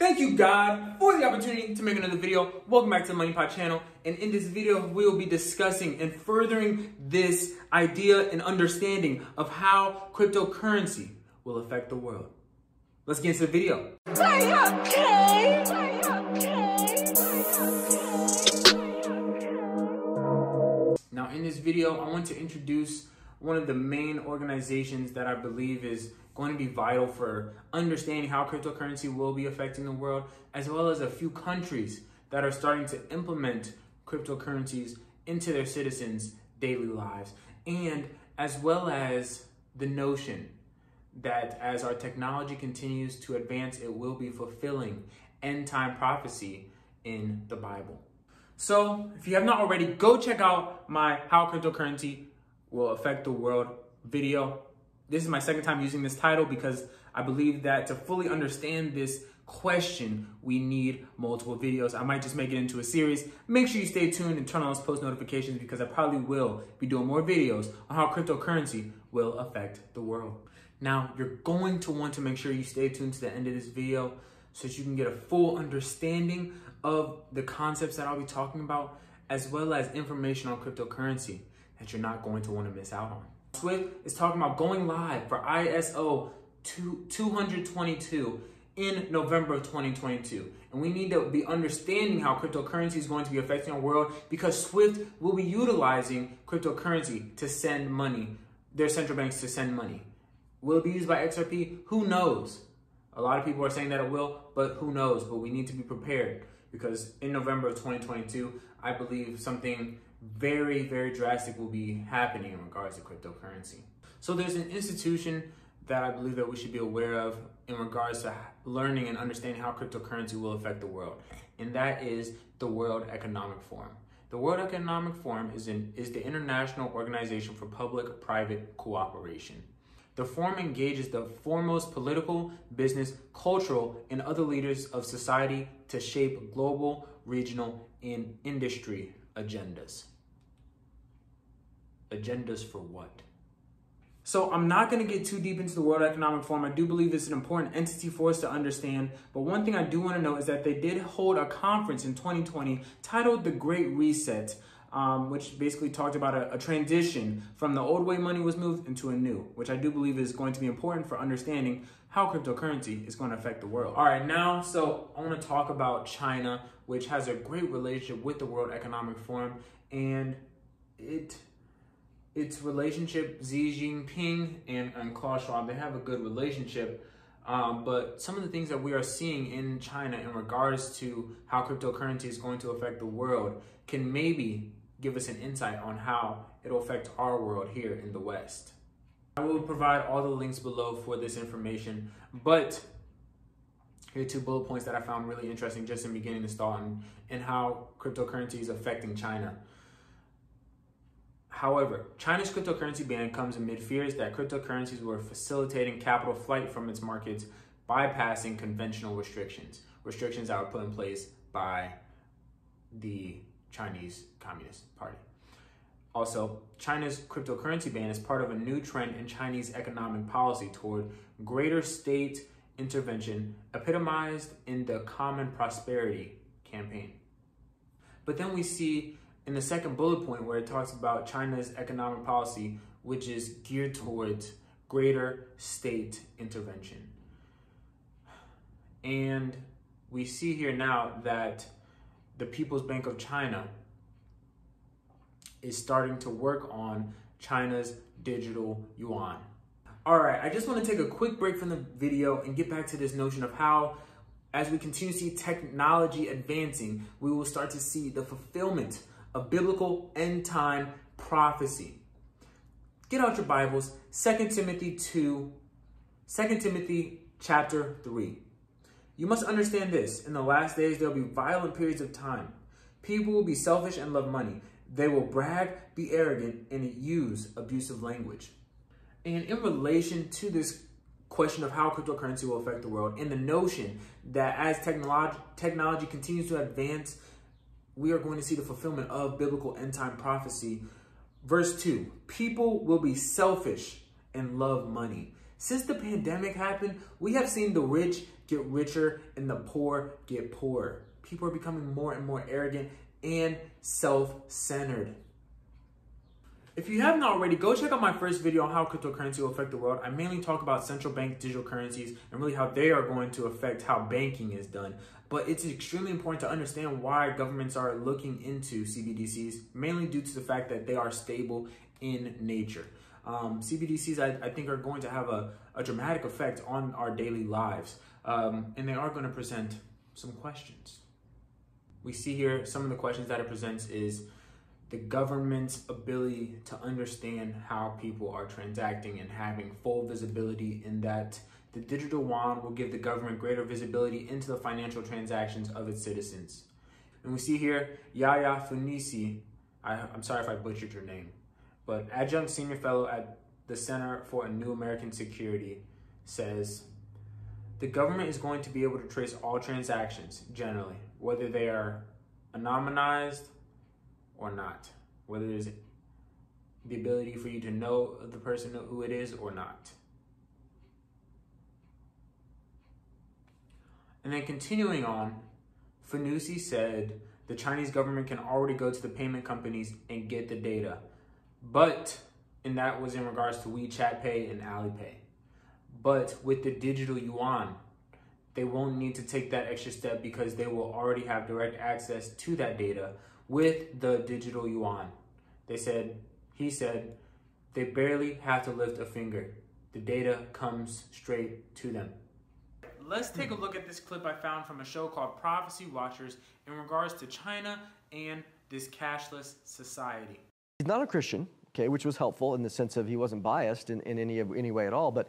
Thank you, God, for the opportunity to make another video. Welcome back to the Money Pot channel. And in this video, we'll be discussing and furthering this idea and understanding of how cryptocurrency will affect the world. Let's get into the video. Now, in this video, I want to introduce one of the main organizations that I believe is going to be vital for understanding how cryptocurrency will be affecting the world, as well as a few countries that are starting to implement cryptocurrencies into their citizens' daily lives, and as well as the notion that as our technology continues to advance, it will be fulfilling end time prophecy in the Bible. So, if you have not already, go check out my How Cryptocurrency Will Affect the World video. This is my second time using this title because I believe that to fully understand this question, we need multiple videos. I might just make it into a series. Make sure you stay tuned and turn on those post notifications because I probably will be doing more videos on how cryptocurrency will affect the world. Now, you're going to want to make sure you stay tuned to the end of this video so that you can get a full understanding of the concepts that I'll be talking about, as well as information on cryptocurrency that you're not going to want to miss out on. Swift is talking about going live for ISO 222 in November of 2022. And we need to be understanding how cryptocurrency is going to be affecting our world because Swift will be utilizing cryptocurrency to send money, their central banks to send money. Will it be used by XRP? Who knows? A lot of people are saying that it will, but who knows? But we need to be prepared because in November of 2022, I believe something very, very drastic will be happening in regards to cryptocurrency. So there's an institution that I believe that we should be aware of in regards to learning and understanding how cryptocurrency will affect the world, and that is the World Economic Forum. The World Economic Forum is, in, is the international organization for public-private cooperation. The forum engages the foremost political, business, cultural, and other leaders of society to shape global, regional, and industry agendas. Agendas for what? So I'm not going to get too deep into the World Economic Forum. I do believe it's an important entity for us to understand. But one thing I do want to know is that they did hold a conference in 2020 titled The Great Reset, um, which basically talked about a, a, transition from the old way money was moved into a new, which I do believe is going to be important for understanding how cryptocurrency is going to affect the world. All right, now, so I want to talk about China, which has a great relationship with the World Economic Forum, and it its relationship, Xi Jinping and, and Klaus Schwab, they have a good relationship. Um, but some of the things that we are seeing in China in regards to how cryptocurrency is going to affect the world can maybe give us an insight on how it'll affect our world here in the West. I will provide all the links below for this information, but here are two bullet points that I found really interesting just in beginning this thought and, and how cryptocurrency is affecting China. However, China's cryptocurrency ban comes amid fears that cryptocurrencies were facilitating capital flight from its markets, bypassing conventional restrictions, restrictions that were put in place by the Chinese Communist Party. Also, China's cryptocurrency ban is part of a new trend in Chinese economic policy toward greater state intervention, epitomized in the Common Prosperity campaign. But then we see in the second bullet point where it talks about China's economic policy, which is geared towards greater state intervention. And we see here now that the People's Bank of China is starting to work on China's digital yuan. All right, I just want to take a quick break from the video and get back to this notion of how as we continue to see technology advancing, we will start to see the fulfillment a biblical end time prophecy. Get out your Bibles, 2 Timothy 2, 2 Timothy chapter 3. You must understand this. In the last days, there will be violent periods of time. People will be selfish and love money. They will brag, be arrogant, and use abusive language. And in relation to this question of how cryptocurrency will affect the world and the notion that as technology, technology continues to advance we are going to see the fulfillment of biblical end time prophecy. Verse 2 People will be selfish and love money. Since the pandemic happened, we have seen the rich get richer and the poor get poorer. People are becoming more and more arrogant and self-centered. If you haven't already, go check out my first video on how cryptocurrency will affect the world. I mainly talk about central bank digital currencies and really how they are going to affect how banking is done. But it's extremely important to understand why governments are looking into CBDCs, mainly due to the fact that they are stable in nature. Um, CBDCs, I, I, think, are going to have a, a, dramatic effect on our daily lives, um, and they are going to present some questions. We see here some of the questions that it presents is the government's ability to understand how people are transacting and having full visibility in that the digital yuan will give the government greater visibility into the financial transactions of its citizens. And we see here Yaya Fanusie, I, am sorry if I butchered your name, but adjunct senior fellow at the Center for a New American Security says, the government is going to be able to trace all transactions generally, whether they are anonymized or not, whether there's the ability for you to know the person who it is or not. And then continuing on, Fanusie said the Chinese government can already go to the payment companies and get the data. But, and that was in regards to WeChat Pay and Alipay. But with the digital yuan, they won't need to take that extra step because they will already have direct access to that data with the digital yuan. They said, he said, they barely have to lift a finger. The data comes straight to them. Let's take a look at this clip I found from a show called Prophecy Watchers in regards to China and this cashless society. He's not a Christian, okay, which was helpful in the sense of he wasn't biased in, in any, any way at all, but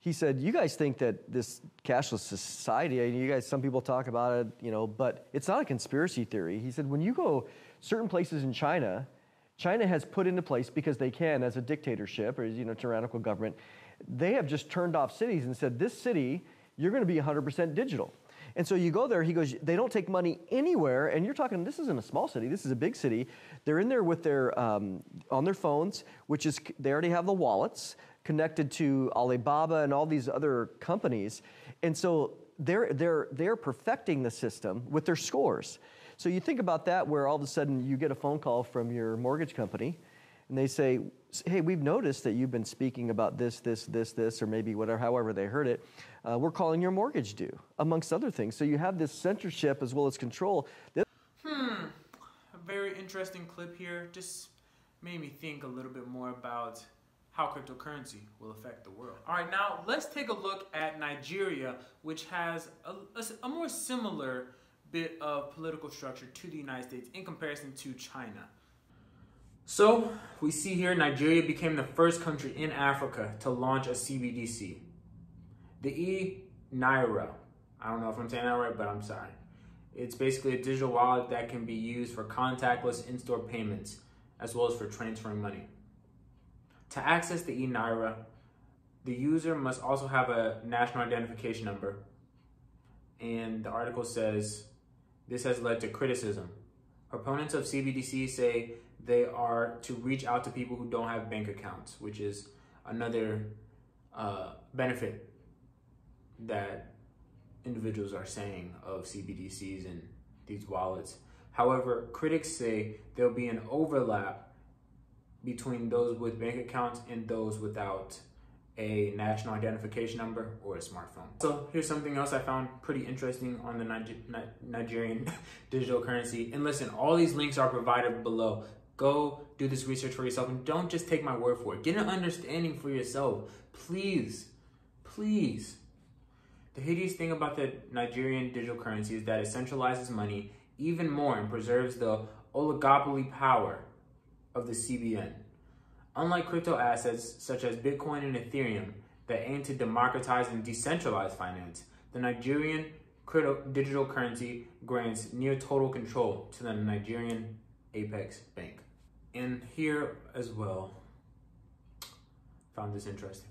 he said, you guys think that this cashless society, you guys, some people talk about it, you know, but it's not a conspiracy theory. He said, when you go certain places in China, China has put into place because they can as a dictatorship or, you know, tyrannical government, they have just turned off cities and said, this city, you're going to be 100% digital. And so you go there, he goes, they don't take money anywhere. And you're talking, this isn't a small city, this is a big city. They're in there with their, um, on their phones, which is, they already have the wallets connected to Alibaba and all these other companies. And so they're, they're, they're perfecting the system with their scores. So you think about that where all of a sudden you get a phone call from your mortgage company and they say, hey, we've noticed that you've been speaking about this, this, this, this, or maybe whatever, however they heard it. Uh, we're calling your mortgage due, amongst other things. So you have this censorship as well as control. Hmm, a very interesting clip here. Just made me think a little bit more about how cryptocurrency will affect the world. All right, now let's take a look at Nigeria, which has a, a, a, more similar bit of political structure to the United States in comparison to China. So we see here Nigeria became the first country in Africa to launch a CBDC. The e-Naira. I don't know if I'm saying that right, but I'm sorry. It's basically a digital wallet that can be used for contactless in-store payments as well as for transferring money. To access the eNaira, the user must also have a national identification number. And the article says this has led to criticism. Proponents of CBDC say they are to reach out to people who don't have bank accounts, which is another uh, benefit that individuals are saying of CBDCs and these wallets. However, critics say there'll be an overlap between those with bank accounts and those without a national identification number or a smartphone. So here's something else I found pretty interesting on the Niger Nigerian digital currency. And listen, all these links are provided below. Go do this research for yourself and don't just take my word for it. Get an understanding for yourself. Please, please. The hideous thing about the Nigerian digital currency is that it centralizes money even more and preserves the oligopoly power of the CBN. Unlike crypto assets such as Bitcoin and Ethereum that aim to democratize and decentralize finance, the Nigerian digital currency grants near total control to the Nigerian Apex Bank. And here as well, found this interesting.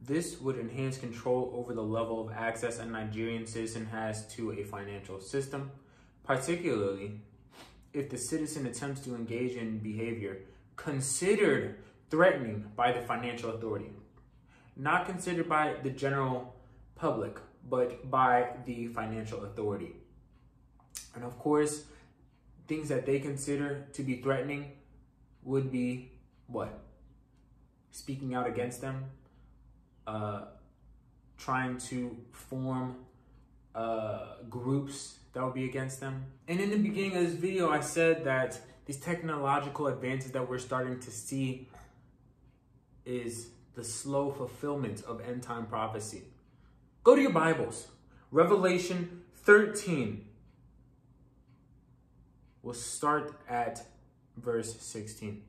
This would enhance control over the level of access a Nigerian citizen has to a financial system, particularly if the citizen attempts to engage in behavior considered threatening by the financial authority, not considered by the general public, but by the financial authority. And of course, things that they consider to be threatening would be what? Speaking out against them, uh, trying to form uh, groups that would be against them. And in the beginning of this video, I said that these technological advances that we're starting to see is the slow fulfillment of end time prophecy. Go to your Bibles. Revelation 13. We'll start at verse 16.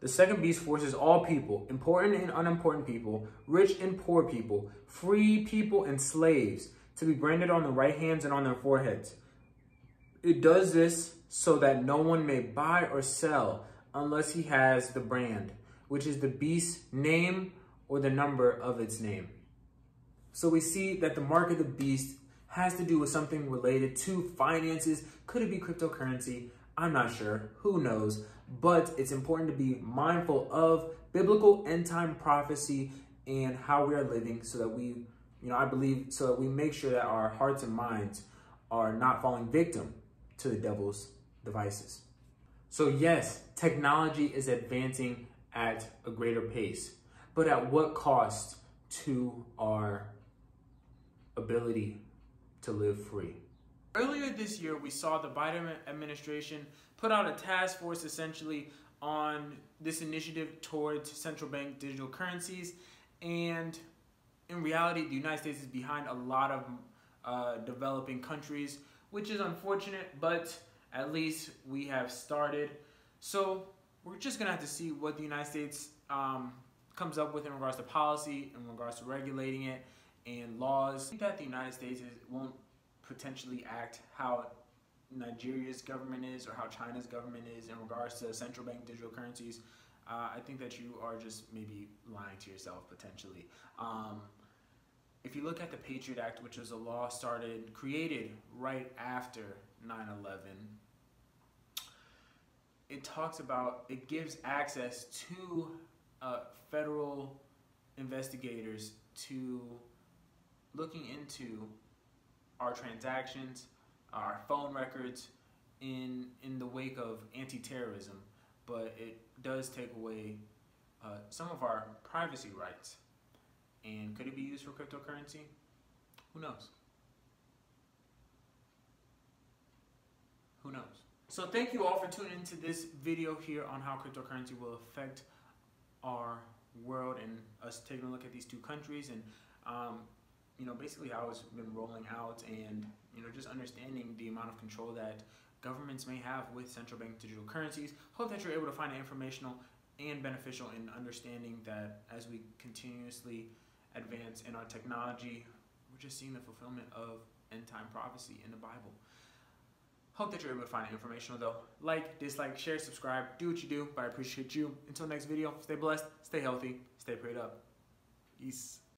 The second beast forces all people, important and unimportant people, rich and poor people, free people and slaves, to be branded on the right hands and on their foreheads. It does this so that no one may buy or sell unless he has the brand, which is the beast's name or the number of its name. So we see that the mark of the beast has to do with something related to finances. Could it be cryptocurrency? I'm not sure. Who knows? But it's important to be mindful of biblical end time prophecy and how we are living so that we, you know, I believe, so that we make sure that our hearts and minds are not falling victim to the devil's devices. So, yes, technology is advancing at a greater pace, but at what cost to our ability to live free? Earlier this year, we saw the Biden administration put out a task force essentially on this initiative towards central bank digital currencies. And in reality, the United States is behind a lot of uh, developing countries, which is unfortunate, but at least we have started. So we're just gonna have to see what the United States um, comes up with in regards to policy, in regards to regulating it, and laws. I think that the United States is, won't potentially act how Nigeria's government is or how China's government is in regards to central bank digital currencies, uh, I think that you are just maybe lying to yourself potentially. Um, if you look at the Patriot Act, which was a law started, created right after 9 11, it talks about, it gives access to uh, federal investigators to looking into our transactions, our phone records in in the wake of anti-terrorism, but it does take away uh, some of our privacy rights. And could it be used for cryptocurrency? Who knows? Who knows? So thank you all for tuning into this video here on how cryptocurrency will affect our world and us taking a look at these two countries and um, you know, basically how it's been rolling out and, you know, just understanding the amount of control that governments may have with central bank digital currencies. Hope that you're able to find it informational and beneficial in understanding that as we continuously advance in our technology, we're just seeing the fulfillment of end time prophecy in the Bible. Hope that you're able to find it informational though. Like, dislike, share, subscribe, do what you do, but I appreciate you. Until next video, stay blessed, stay healthy, stay prayed up. Peace.